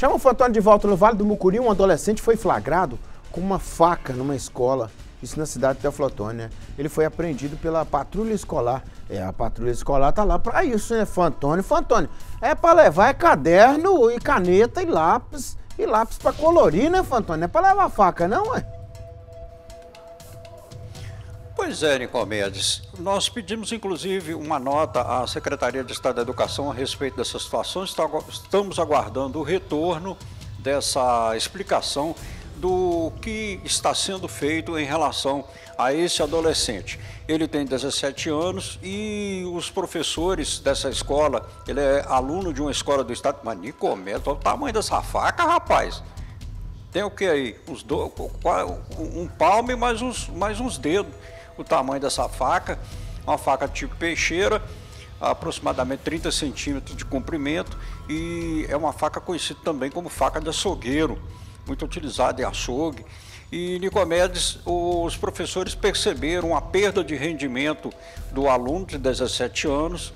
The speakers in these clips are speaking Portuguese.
Chama o Fantônio de volta no Vale do Mucuri. Um adolescente foi flagrado com uma faca numa escola. Isso na cidade de Teoflotone, né? Ele foi apreendido pela patrulha escolar. É, a patrulha escolar tá lá para isso, né, Fantônio? Fantônio, é para levar é caderno e caneta e lápis. E lápis para colorir, né, Fantônio? Não é para levar faca, não, é? Pois é, Nicomedes. Nós pedimos, inclusive, uma nota à Secretaria de Estado da Educação a respeito dessa situação. Estamos aguardando o retorno dessa explicação do que está sendo feito em relação a esse adolescente. Ele tem 17 anos e os professores dessa escola, ele é aluno de uma escola do estado, mas Nicomedes, olha o tamanho dessa faca, rapaz. Tem o que aí? Uns do, um palme mais uns, mais uns dedos o tamanho dessa faca, uma faca tipo peixeira, aproximadamente 30 centímetros de comprimento e é uma faca conhecida também como faca de açougueiro, muito utilizada em açougue. E Nicomedes, os professores perceberam a perda de rendimento do aluno de 17 anos,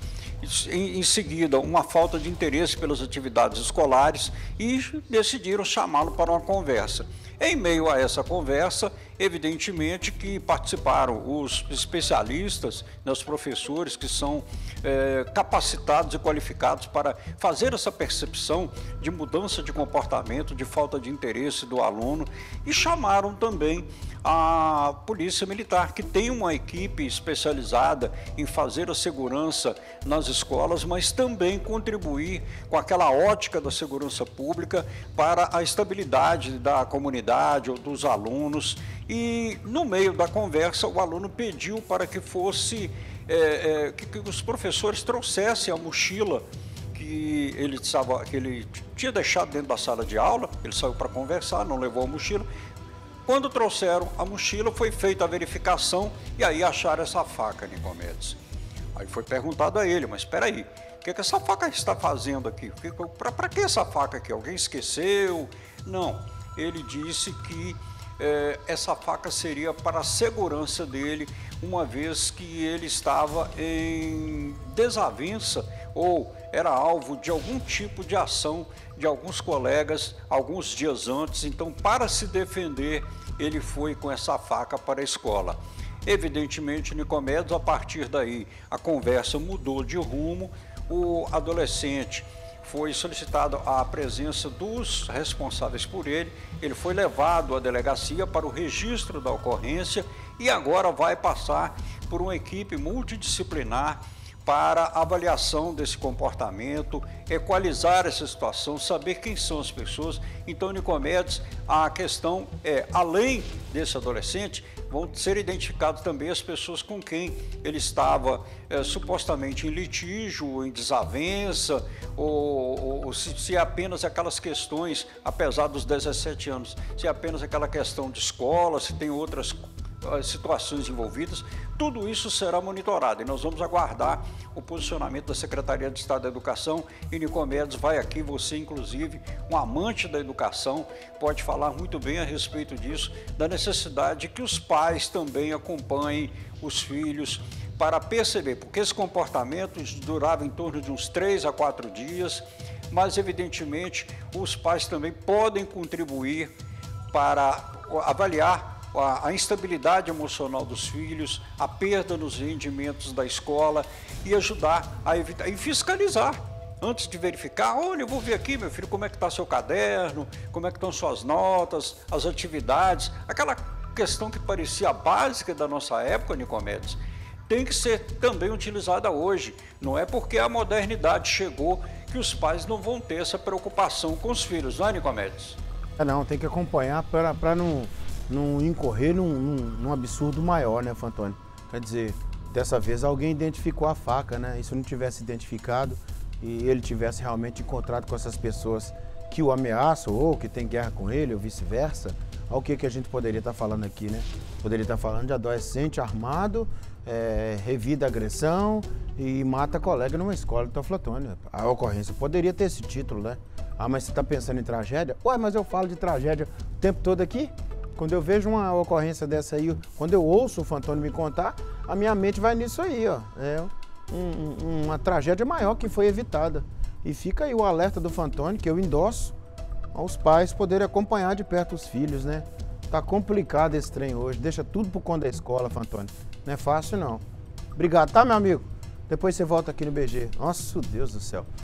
em, em seguida uma falta de interesse pelas atividades escolares e decidiram chamá-lo para uma conversa. Em meio a essa conversa, evidentemente que participaram os especialistas, né, os professores que são é, capacitados e qualificados para fazer essa percepção de mudança de comportamento, de falta de interesse do aluno e chamaram também a Polícia Militar, que tem uma equipe especializada em fazer a segurança nas escolas, mas também contribuir com aquela ótica da segurança pública para a estabilidade da comunidade ou dos alunos. E no meio da conversa, o aluno pediu para que fosse é, é, que, que os professores trouxessem a mochila que ele, estava, que ele tinha deixado dentro da sala de aula, ele saiu para conversar, não levou a mochila, quando trouxeram a mochila, foi feita a verificação e aí acharam essa faca, Nicomedes. Aí foi perguntado a ele, mas espera aí, o que, que essa faca está fazendo aqui? Para que essa faca aqui? Alguém esqueceu? Não, ele disse que é, essa faca seria para a segurança dele, uma vez que ele estava em desavença ou era alvo de algum tipo de ação de alguns colegas alguns dias antes. Então, para se defender, ele foi com essa faca para a escola. Evidentemente, Nicomedes, a partir daí, a conversa mudou de rumo. O adolescente foi solicitado a presença dos responsáveis por ele. Ele foi levado à delegacia para o registro da ocorrência e agora vai passar por uma equipe multidisciplinar para avaliação desse comportamento, equalizar essa situação, saber quem são as pessoas. Então, Nicomedes, a questão é, além desse adolescente, vão ser identificadas também as pessoas com quem ele estava é, supostamente em litígio, em desavença, ou, ou, ou se, se, é apenas aquelas questões, apesar dos 17 anos, se é apenas aquela questão de escola, se tem outras situações envolvidas, tudo isso será monitorado e nós vamos aguardar o posicionamento da Secretaria de Estado da Educação. E Nicomedes vai aqui, você inclusive, um amante da educação, pode falar muito bem a respeito disso, da necessidade que os pais também acompanhem os filhos para perceber, porque esse comportamento durava em torno de uns três a quatro dias, mas evidentemente os pais também podem contribuir para avaliar a, a instabilidade emocional dos filhos, a perda nos rendimentos da escola e ajudar a evitar e fiscalizar antes de verificar, olha, eu vou ver aqui, meu filho, como é que está seu caderno, como é que estão suas notas, as atividades, aquela questão que parecia básica da nossa época, Nicomedes, tem que ser também utilizada hoje. Não é porque a modernidade chegou que os pais não vão ter essa preocupação com os filhos, não é, Nicomedes? É, não, tem que acompanhar para não não incorrer num, num, num, absurdo maior, né, Fantônio? Quer dizer, dessa vez alguém identificou a faca, né? E se não tivesse identificado e ele tivesse realmente encontrado com essas pessoas que o ameaçam ou que tem guerra com ele ou vice-versa, o que, que a gente poderia estar tá falando aqui, né? Poderia estar tá falando de adolescente armado, é, revida agressão e mata colega numa escola de Teoflotone. A ocorrência poderia ter esse título, né? Ah, mas você está pensando em tragédia? Ué, mas eu falo de tragédia o tempo todo aqui? Quando eu vejo uma ocorrência dessa aí, quando eu ouço o Fantônio me contar, a minha mente vai nisso aí, ó. É um, uma tragédia maior que foi evitada. E fica aí o alerta do Fantônio, que eu endosso, aos pais poderem acompanhar de perto os filhos, né? Tá complicado esse trem hoje. Deixa tudo por conta da escola, Fantônio. Não é fácil, não. Obrigado, tá, meu amigo? Depois você volta aqui no BG. Nossa, Deus do céu.